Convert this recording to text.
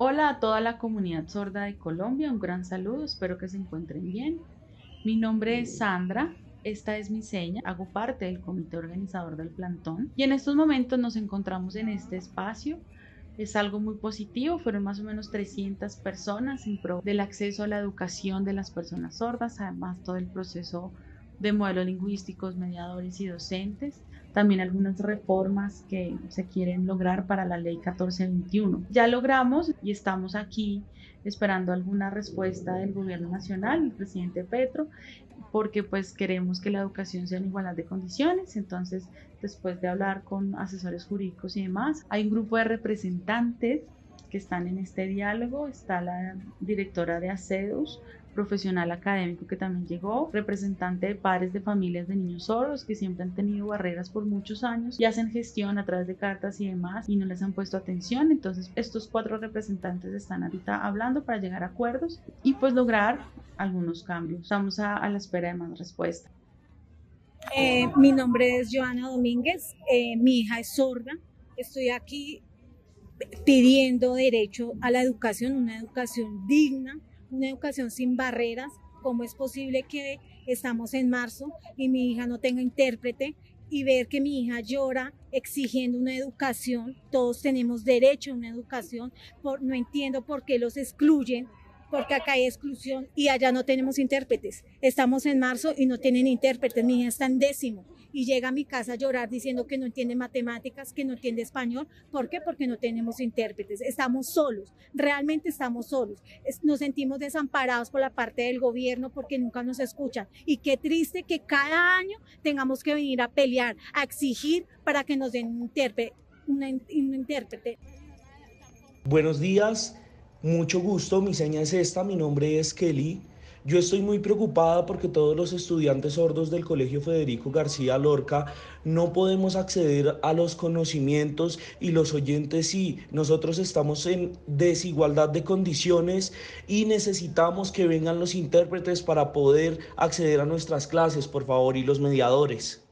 Hola a toda la comunidad sorda de Colombia, un gran saludo, espero que se encuentren bien. Mi nombre es Sandra, esta es mi seña, hago parte del comité organizador del plantón y en estos momentos nos encontramos en este espacio. Es algo muy positivo, fueron más o menos 300 personas en pro del acceso a la educación de las personas sordas, además todo el proceso de modelos lingüísticos, mediadores y docentes también algunas reformas que se quieren lograr para la ley 1421. Ya logramos y estamos aquí esperando alguna respuesta del gobierno nacional, el presidente Petro, porque pues queremos que la educación sea en igualdad de condiciones. Entonces, después de hablar con asesores jurídicos y demás, hay un grupo de representantes que están en este diálogo. Está la directora de ACEDUS, profesional académico que también llegó, representante de padres de familias de niños sordos que siempre han tenido barreras por muchos años y hacen gestión a través de cartas y demás y no les han puesto atención. Entonces estos cuatro representantes están ahorita hablando para llegar a acuerdos y pues lograr algunos cambios. Estamos a, la espera de más respuesta. Eh, mi nombre es Joana Domínguez, eh, mi hija es sorda, estoy aquí pidiendo derecho a la educación, una educación digna, una educación sin barreras. ¿Cómo es posible que estamos en marzo y mi hija no tenga intérprete y ver que mi hija llora exigiendo una educación? Todos tenemos derecho a una educación. No entiendo por qué los excluyen porque acá hay exclusión y allá no tenemos intérpretes. Estamos en marzo y no tienen intérpretes, mi hija está en décimo y llega a mi casa a llorar diciendo que no entiende matemáticas, que no entiende español. ¿Por qué? Porque no tenemos intérpretes. Estamos solos, realmente estamos solos. Nos sentimos desamparados por la parte del gobierno porque nunca nos escuchan. Y qué triste que cada año tengamos que venir a pelear, a exigir para que nos den un intérprete. Un intérprete. Buenos días, mucho gusto. Mi seña es esta, mi nombre es Kelly. Yo estoy muy preocupada porque todos los estudiantes sordos del Colegio Federico García Lorca no podemos acceder a los conocimientos y los oyentes sí. Nosotros estamos en desigualdad de condiciones y necesitamos que vengan los intérpretes para poder acceder a nuestras clases, por favor, y los mediadores.